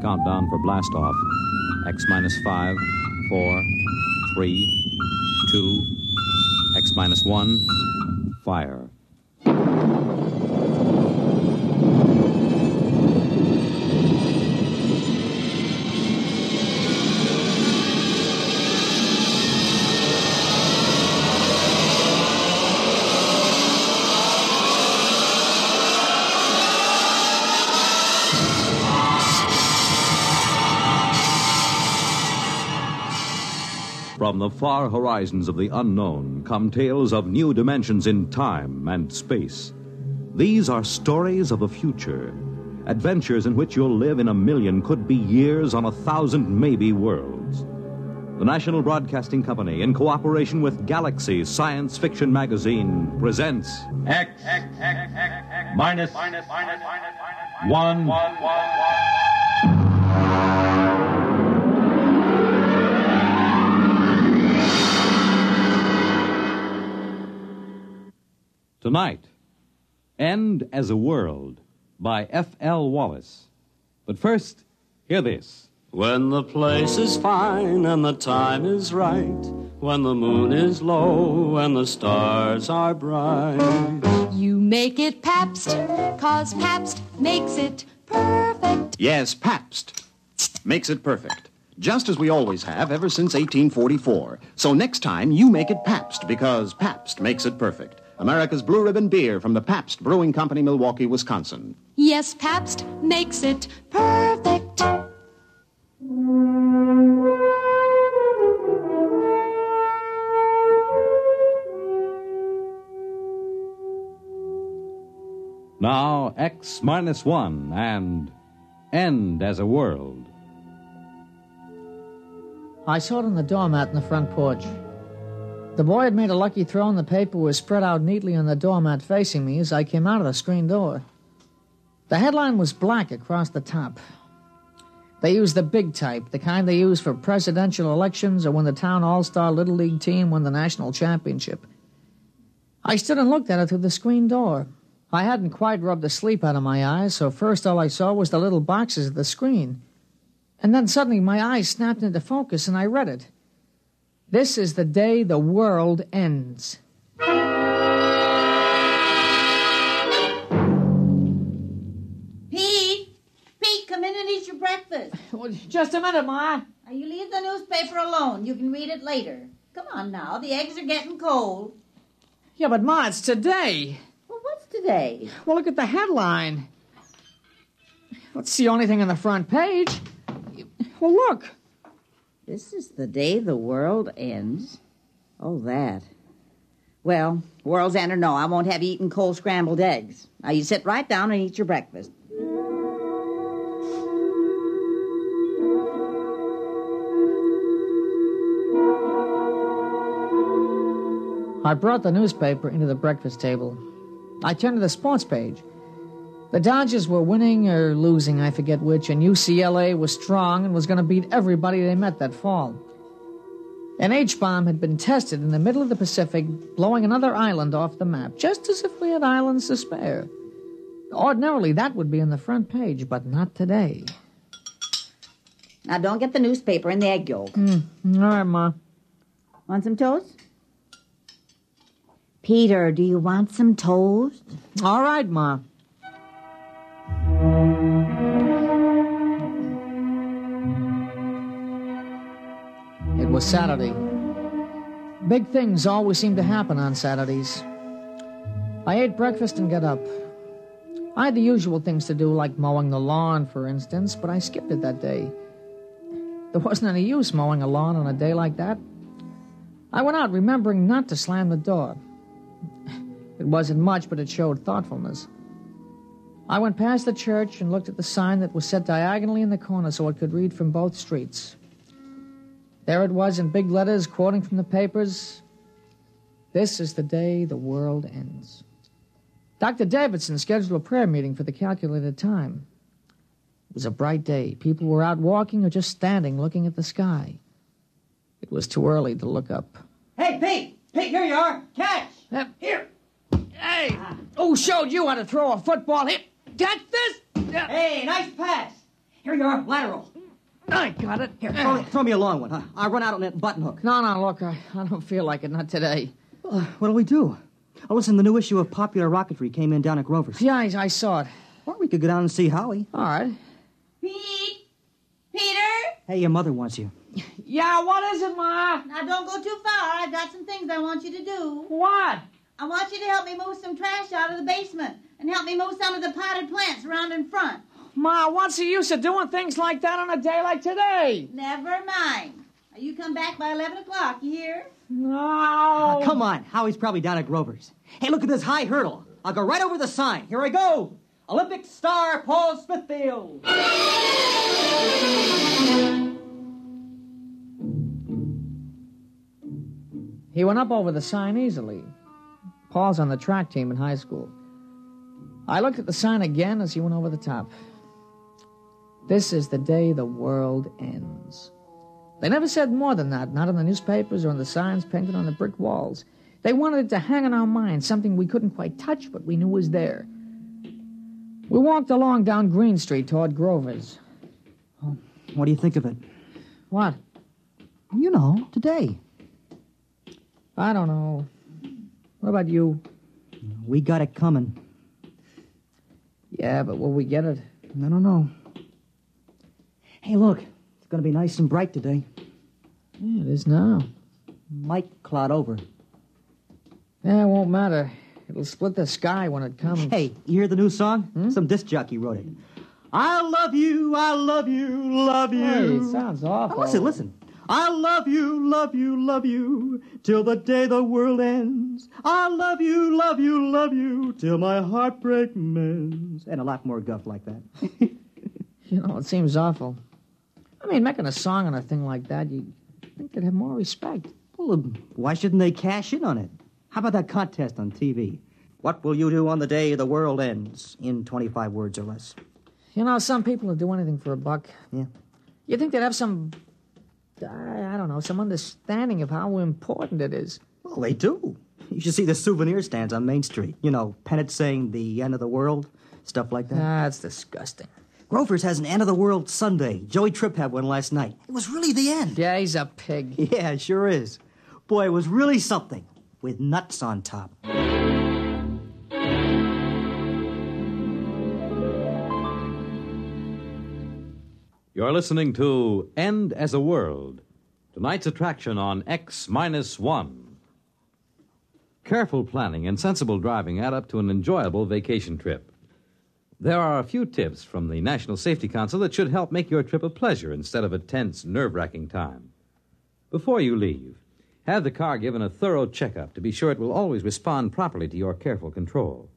Countdown for blast off. X minus five, four, three, two, X minus one, fire. From the far horizons of the unknown come tales of new dimensions in time and space. These are stories of the future, adventures in which you'll live in a million, could be years on a thousand, maybe worlds. The National Broadcasting Company, in cooperation with Galaxy Science Fiction Magazine, presents X, X, X, X, minus, minus, minus, minus, one, one, one, one. Tonight, End as a World by F.L. Wallace. But first, hear this. When the place is fine and the time is right, when the moon is low and the stars are bright. You make it Pabst, cause Pabst makes it perfect. Yes, Pabst. Makes it perfect. Just as we always have ever since 1844. So next time, you make it Pabst because Pabst makes it perfect. America's blue ribbon beer from the Pabst Brewing Company, Milwaukee, Wisconsin. Yes, Pabst makes it perfect. Now, X minus one and End as a World. I saw it on the doormat in the front porch. The boy had made a lucky throw, and the paper was spread out neatly on the doormat facing me as I came out of the screen door. The headline was black across the top. They used the big type, the kind they use for presidential elections or when the town all star Little League team won the national championship. I stood and looked at it through the screen door. I hadn't quite rubbed the sleep out of my eyes, so first all I saw was the little boxes of the screen. And then suddenly my eyes snapped into focus and I read it. This is the day the world ends. Pete! Pete, come in and eat your breakfast. Well, just a minute, Ma. Now, you leave the newspaper alone. You can read it later. Come on now, the eggs are getting cold. Yeah, but Ma, it's today. Well, what's today? Well, look at the headline. What's the only thing on the front page? Well, look. This is the day the world ends. Oh, that. Well, world's end or no, I won't have you eating cold scrambled eggs. Now, you sit right down and eat your breakfast. I brought the newspaper into the breakfast table. I turned to the sports page. The Dodgers were winning or losing, I forget which, and UCLA was strong and was going to beat everybody they met that fall. An H bomb had been tested in the middle of the Pacific, blowing another island off the map, just as if we had islands to spare. Ordinarily, that would be in the front page, but not today. Now, don't get the newspaper in the egg yolk. Mm. All right, Ma. Want some toast? Peter, do you want some toast? All right, Ma. Was Saturday. Big things always seem to happen on Saturdays. I ate breakfast and got up. I had the usual things to do, like mowing the lawn, for instance, but I skipped it that day. There wasn't any use mowing a lawn on a day like that. I went out remembering not to slam the door. It wasn't much, but it showed thoughtfulness. I went past the church and looked at the sign that was set diagonally in the corner so it could read from both streets. There it was in big letters, quoting from the papers This is the day the world ends. Dr. Davidson scheduled a prayer meeting for the calculated time. It was a bright day. People were out walking or just standing looking at the sky. It was too early to look up. Hey, Pete! Pete, here you are. Catch! Yep. Here! Hey, who showed you how to throw a football? Hit, catch this! Hey, nice pass! Here you are, lateral. I got it. Here, throw, throw me a long one, huh? I'll run out on that button hook. No, no, look, I, I don't feel like it. Not today. Uh, what'll we do? Oh, listen, the new issue of Popular Rocketry came in down at Grover's. Yeah, I, I saw it. Or we could go down and see Howie. All right. Pete? Peter? Hey, your mother wants you. Yeah, what is it, Ma? Now don't go too far. I've got some things I want you to do. What? I want you to help me move some trash out of the basement and help me move some of the potted plants around in front. Ma, what's the use of doing things like that on a day like today? Never mind. Now, you come back by 11 o'clock, you hear? No. Ah, come on, Howie's probably down at Grover's. Hey, look at this high hurdle. I'll go right over the sign. Here I go. Olympic star Paul Smithfield. He went up over the sign easily. Paul's on the track team in high school. I looked at the sign again as he went over the top. This is the day the world ends. They never said more than that, not in the newspapers or in the signs painted on the brick walls. They wanted it to hang in our minds, something we couldn't quite touch, but we knew was there. We walked along down Green Street toward Grover's. Oh, what do you think of it? What? You know, today. I don't know. What about you? We got it coming. Yeah, but will we get it? I don't know. Hey, look. It's going to be nice and bright today. Yeah, it is now. Might cloud over. Yeah, it won't matter. It'll split the sky when it comes. Hey, you hear the new song? Hmm? Some disc jockey wrote it. I love you, I love you, love you. Hey, it sounds awful. Now listen, listen. I love you, love you, love you, till the day the world ends. I love you, love you, love you, till my heartbreak mends. And a lot more guff like that. You know, it seems awful. I mean, making a song on a thing like that, you think they'd have more respect. well, why shouldn't they cash in on it? How about that contest on TV? What will you do on the day the world ends? In 25 words or less. You know, some people would do anything for a buck. Yeah. You think they'd have some, I, I don't know, some understanding of how important it is. Well, they do. You should see the souvenir stands on Main Street. You know, pennants saying the end of the world, stuff like that. That's disgusting. Grover's has an end of the world Sunday. Joey Tripp had one last night. It was really the end. Yeah, he's a pig. Yeah, sure is. Boy, it was really something with nuts on top. You're listening to End as a World, tonight's attraction on X Minus One. Careful planning and sensible driving add up to an enjoyable vacation trip. There are a few tips from the National Safety Council that should help make your trip a pleasure instead of a tense, nerve wracking time. Before you leave, have the car given a thorough checkup to be sure it will always respond properly to your careful control.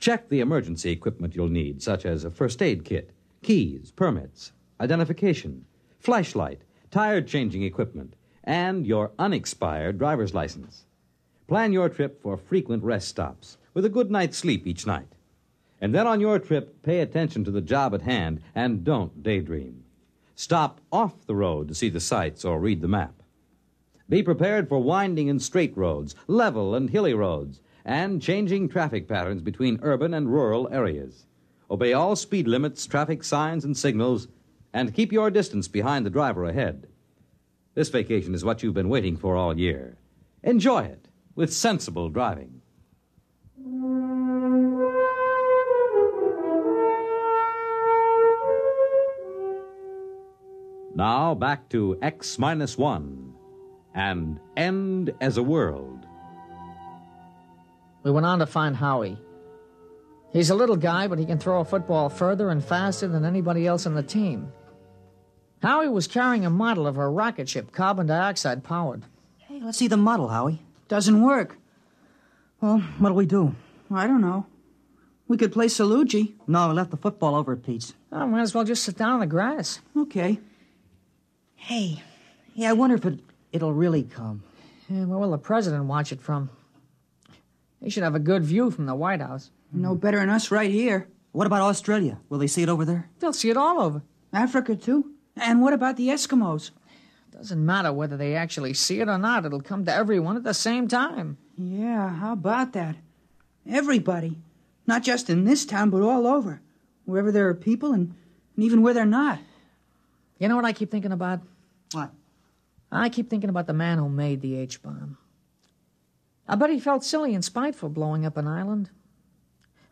Check the emergency equipment you'll need, such as a first aid kit, keys, permits, identification, flashlight, tire changing equipment, and your unexpired driver's license. Plan your trip for frequent rest stops with a good night's sleep each night. And then on your trip, pay attention to the job at hand and don't daydream. Stop off the road to see the sights or read the map. Be prepared for winding and straight roads, level and hilly roads, and changing traffic patterns between urban and rural areas. Obey all speed limits, traffic signs, and signals, and keep your distance behind the driver ahead. This vacation is what you've been waiting for all year. Enjoy it with sensible driving. Now back to X minus one and End as a World. We went on to find Howie. He's a little guy, but he can throw a football further and faster than anybody else on the team. Howie was carrying a model of a rocket ship, carbon dioxide powered. Hey, let's see the model, Howie. Doesn't work. Well, what'll we do? I don't know. We could play Salugi. No, I left the football over at Pete's. I might as well just sit down on the grass. Okay. Hey, yeah, I wonder if it, it'll really come. Yeah, where will the president watch it from? He should have a good view from the White House. No better than us right here. What about Australia? Will they see it over there? They'll see it all over. Africa, too. And what about the Eskimos? Doesn't matter whether they actually see it or not, it'll come to everyone at the same time. Yeah, how about that? Everybody. Not just in this town, but all over. Wherever there are people and And even where they're not. You know what I keep thinking about? What? I keep thinking about the man who made the H bomb. I bet he felt silly and spiteful blowing up an island.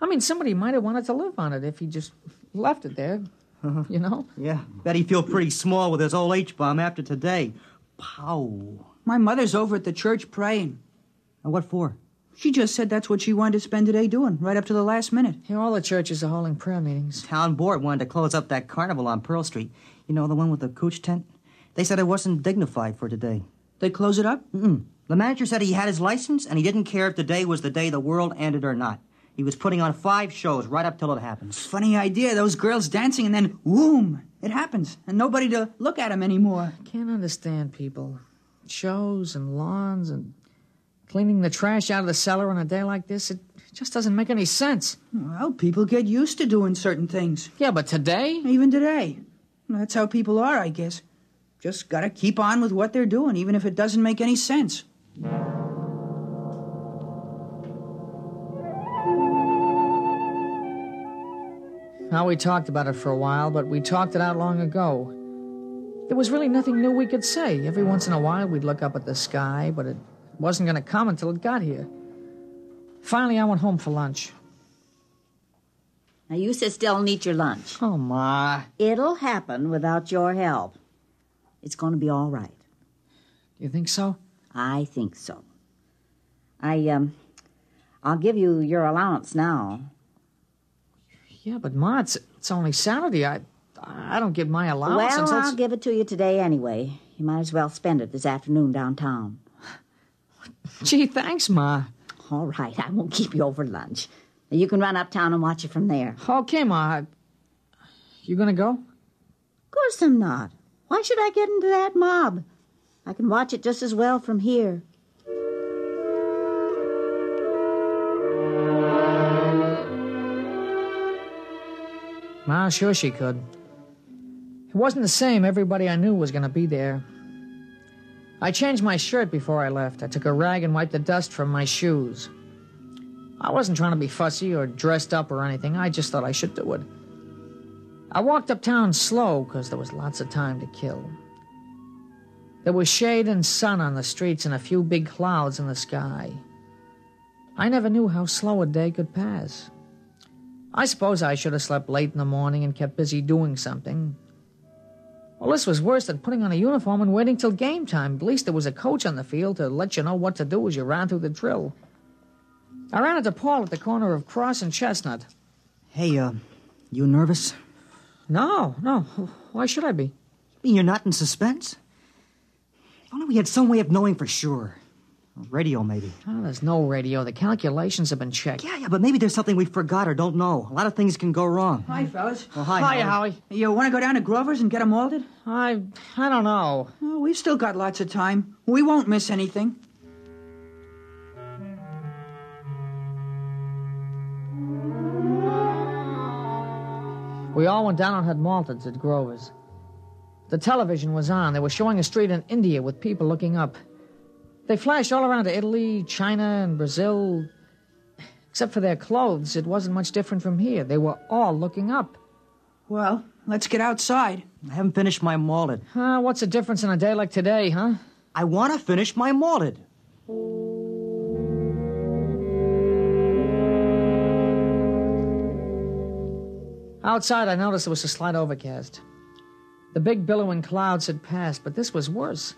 I mean, somebody might have wanted to live on it if he just left it there. Uh-huh. You know? Yeah, bet he feel pretty small with his old H-bomb after today. Pow. My mother's over at the church praying. And what for? She just said that's what she wanted to spend today doing, right up to the last minute. Here, all the churches are holding prayer meetings. Town board wanted to close up that carnival on Pearl Street. You know, the one with the cooch tent? They said it wasn't dignified for today. They close it up? Mm-mm. The manager said he had his license and he didn't care if today was the day the world ended or not. He was putting on five shows right up till it happens. Funny idea, those girls dancing and then, whoom, it happens. And nobody to look at 'em anymore. Can't understand people. Shows and lawns and cleaning the trash out of the cellar on a day like this. It just doesn't make any sense. Well, people get used to doing certain things. Yeah, but today? Even today. That's how people are, I guess. Just gotta keep on with what they're doing, even if it doesn't make any sense. Now, we talked about it for a while, but we talked it out long ago. There was really nothing new we could say. Every once in a while, we'd look up at the sky, but it wasn't going to come until it got here. Finally, I went home for lunch. Now you sit still and eat your lunch. Oh, Ma. It'll happen without your help. It's going to be all right. Do you think so? I think so. I um, I'll give you your allowance now. Yeah, but Ma, it's, it's only Saturday. I I don't get my allowance well, until. I'll give it to you today anyway. You might as well spend it this afternoon downtown. Gee, thanks, Ma. All right, I won't keep you over lunch. You can run uptown and watch it from there. Oh, okay, Ma. You gonna go? Of course I'm not. Why should I get into that mob? I can watch it just as well from here. Ma, sure she could. It wasn't the same. Everybody I knew was going to be there. I changed my shirt before I left. I took a rag and wiped the dust from my shoes. I wasn't trying to be fussy or dressed up or anything. I just thought I should do it. I walked uptown slow because there was lots of time to kill. There was shade and sun on the streets and a few big clouds in the sky. I never knew how slow a day could pass. I suppose I should have slept late in the morning and kept busy doing something. Well, this was worse than putting on a uniform and waiting till game time. At least there was a coach on the field to let you know what to do as you ran through the drill. I ran into Paul at the corner of Cross and Chestnut. Hey, uh, you nervous? No, no. Why should I be? You mean you're not in suspense? If only we had some way of knowing for sure. Radio, maybe. Oh, there's no radio. The calculations have been checked. Yeah, yeah, but maybe there's something we forgot or don't know. A lot of things can go wrong. Hi, fellas. Well, hi, Hiya, Howie. Howie. You want to go down to Grover's and get 'em malted? I, I don't know. Oh, we've still got lots of time. We won't miss anything. We all went down and had malteds at Grover's. The television was on. They were showing a street in India with people looking up. They flashed all around to Italy, China, and Brazil. Except for their clothes, it wasn't much different from here. They were all looking up. Well, let's get outside. I haven't finished my malted. Uh, what's the difference in a day like today, huh? I want to finish my malted. Outside, I noticed there was a slight overcast. The big billowing clouds had passed, but this was worse.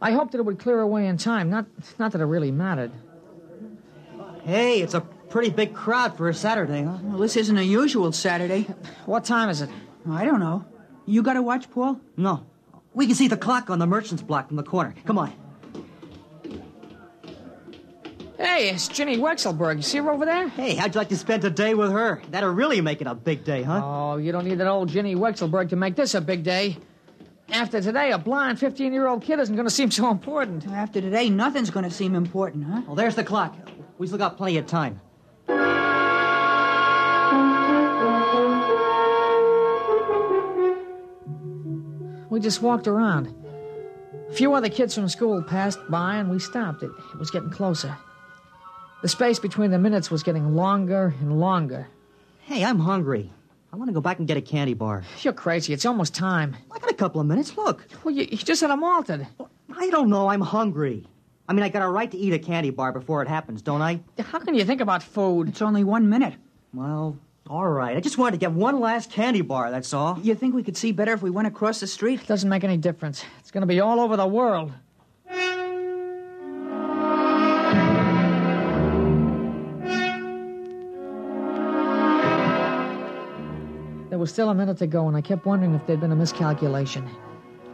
I hoped that it would clear away in time, not, not that it really mattered. Hey, it's a pretty big crowd for a Saturday, huh? Well, this isn't a usual Saturday. What time is it? I don't know. You got a watch, Paul? No. We can see the clock on the merchant's block from the corner. Come on. Hey, it's Ginny Wexelberg. You see her over there? Hey, how'd you like to spend a day with her? That'll really make it a big day, huh? Oh, you don't need that old Ginny Wexelberg to make this a big day. After today, a blind 15 year old kid isn't going to seem so important. After today, nothing's going to seem important, huh? Well, there's the clock. We still got plenty of time. We just walked around. A few other kids from school passed by and we stopped. It, it was getting closer. The space between the minutes was getting longer and longer. Hey, I'm hungry. I want to go back and get a candy bar. You're crazy. It's almost time. I got a couple of minutes. Look. Well, you, you just had them malted. I don't know. I'm hungry. I mean, I got a right to eat a candy bar before it happens, don't I? How can you think about food? It's only one minute. Well, all right. I just wanted to get one last candy bar, that's all. You think we could see better if we went across the street? It Doesn't make any difference. It's going to be all over the world. Was still a minute to go, and I kept wondering if there'd been a miscalculation.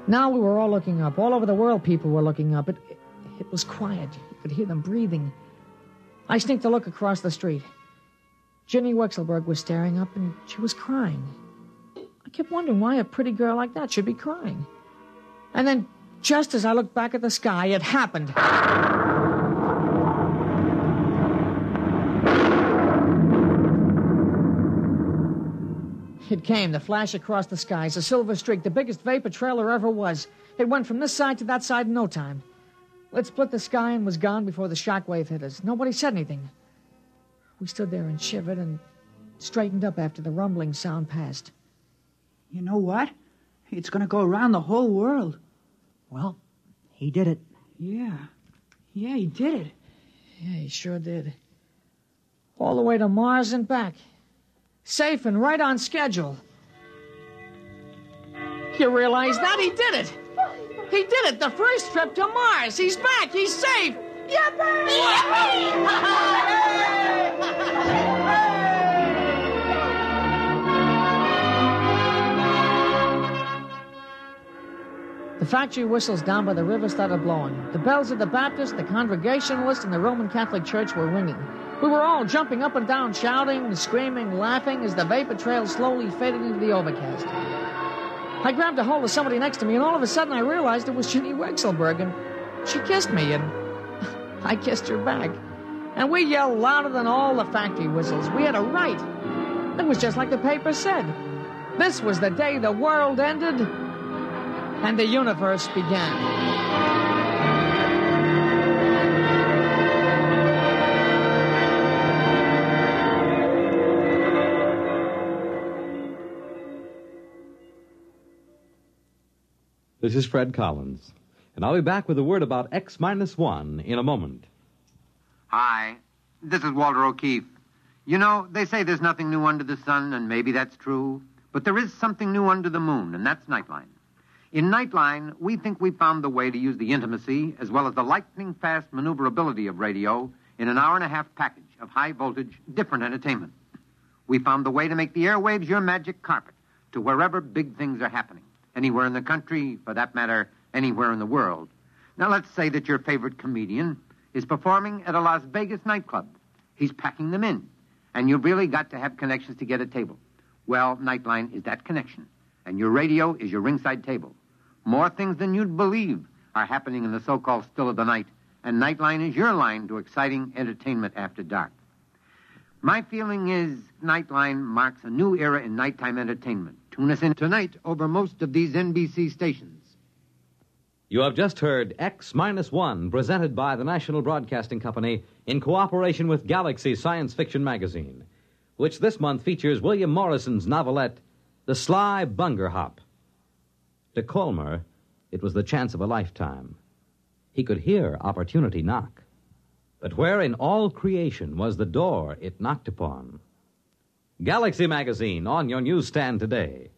Now we were all looking up. All over the world, people were looking up. It, it, was quiet. You could hear them breathing. I sneaked a look across the street. Jenny Wexelberg was staring up, and she was crying. I kept wondering why a pretty girl like that should be crying. And then, just as I looked back at the sky, it happened. It came, the flash across the skies, a silver streak, the biggest vapor trail there ever was. It went from this side to that side in no time. It split the sky and was gone before the shockwave hit us. Nobody said anything. We stood there and shivered and straightened up after the rumbling sound passed. You know what? It's going to go around the whole world. Well, he did it. Yeah. Yeah, he did it. Yeah, he sure did. All the way to Mars and back. Safe and right on schedule. You realize that? He did it! He did it! The first trip to Mars! He's back! He's safe! The factory whistles down by the river started blowing. The bells of the Baptist, the Congregationalist, and the Roman Catholic Church were ringing. We were all jumping up and down, shouting, screaming, laughing as the vapor trail slowly faded into the overcast. I grabbed a hold of somebody next to me, and all of a sudden I realized it was Ginny Wexelberg, and she kissed me, and I kissed her back. And we yelled louder than all the factory whistles. We had a right. It was just like the paper said. This was the day the world ended and the universe began. This is Fred Collins, and I'll be back with a word about X minus one in a moment. Hi, this is Walter O'Keefe. You know, they say there's nothing new under the sun, and maybe that's true. But there is something new under the moon, and that's Nightline. In Nightline, we think we found the way to use the intimacy as well as the lightning fast maneuverability of radio in an hour and a half package of high voltage, different entertainment. We found the way to make the airwaves your magic carpet to wherever big things are happening. Anywhere in the country, for that matter, anywhere in the world. Now, let's say that your favorite comedian is performing at a Las Vegas nightclub. He's packing them in, and you've really got to have connections to get a table. Well, Nightline is that connection, and your radio is your ringside table. More things than you'd believe are happening in the so called still of the night, and Nightline is your line to exciting entertainment after dark. My feeling is Nightline marks a new era in nighttime entertainment. Tune us in tonight over most of these NBC stations. You have just heard X minus one, presented by the National Broadcasting Company in cooperation with Galaxy Science Fiction Magazine, which this month features William Morrison's novelette, The Sly Bungerhop. To Colmer, it was the chance of a lifetime. He could hear opportunity knock. But where in all creation was the door it knocked upon? Galaxy Magazine on your newsstand today.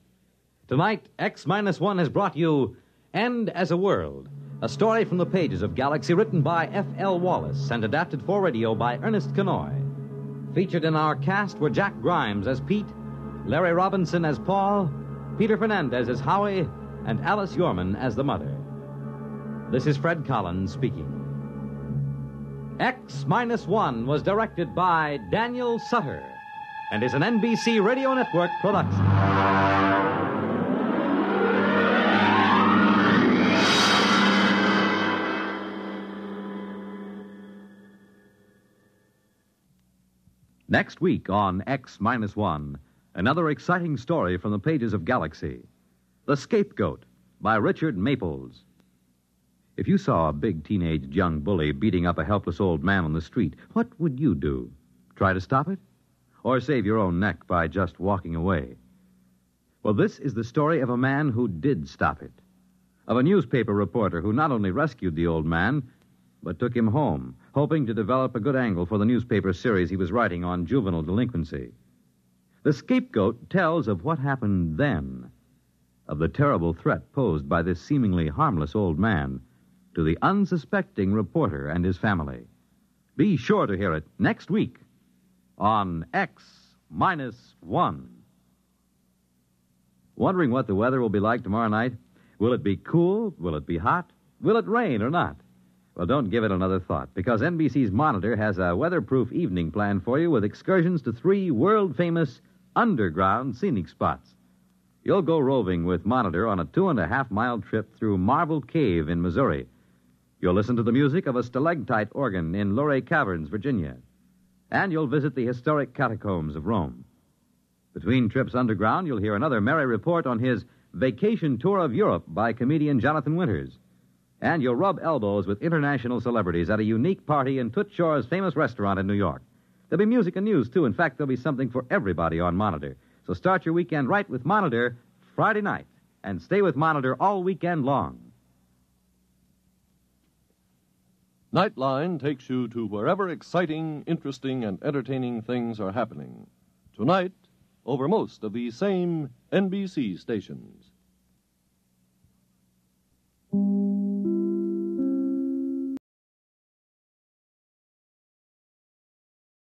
Tonight, X minus one has brought you End as a World, a story from the pages of Galaxy written by F.L. Wallace and adapted for radio by Ernest Kinoy. Featured in our cast were Jack Grimes as Pete, Larry Robinson as Paul, Peter Fernandez as Howie, and Alice Yourman as the mother. This is Fred Collins speaking. X minus one was directed by Daniel Sutter and is an NBC Radio Network production. Next week on X minus one, another exciting story from the pages of Galaxy The Scapegoat by Richard Maples. If you saw a big teenage young bully beating up a helpless old man on the street, what would you do? Try to stop it? Or save your own neck by just walking away? Well, this is the story of a man who did stop it. Of a newspaper reporter who not only rescued the old man, but took him home, hoping to develop a good angle for the newspaper series he was writing on juvenile delinquency. The scapegoat tells of what happened then, of the terrible threat posed by this seemingly harmless old man to the unsuspecting reporter and his family. Be sure to hear it next week on X minus one. Wondering what the weather will be like tomorrow night? Will it be cool? Will it be hot? Will it rain or not? Well, don't give it another thought, because NBC's Monitor has a weatherproof evening plan for you with excursions to three world famous underground scenic spots. You'll go roving with Monitor on a two and a half mile trip through Marble Cave in Missouri. You'll listen to the music of a stalactite organ in Luray Caverns, Virginia. And you'll visit the historic catacombs of Rome. Between trips underground, you'll hear another merry report on his vacation tour of Europe by comedian Jonathan Winters. And you'll rub elbows with international celebrities at a unique party in Toots Shor's famous restaurant in New York. There'll be music and news, too. In fact, there'll be something for everybody on Monitor. So start your weekend right with Monitor Friday night and stay with Monitor all weekend long. Nightline takes you to wherever exciting, interesting, and entertaining things are happening. Tonight, over most of these same NBC stations.